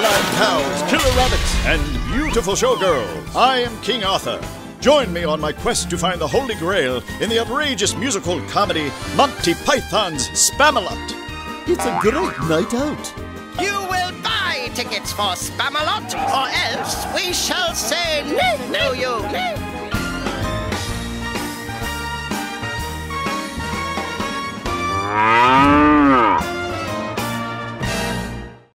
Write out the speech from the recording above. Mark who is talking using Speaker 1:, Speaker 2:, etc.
Speaker 1: blind cows, killer rabbits, and beautiful showgirls. I am King Arthur. Join me on my quest to find the Holy Grail in the outrageous musical comedy Monty Python's Spamalot.
Speaker 2: It's a great night out.
Speaker 3: You will buy tickets for Spamalot, or else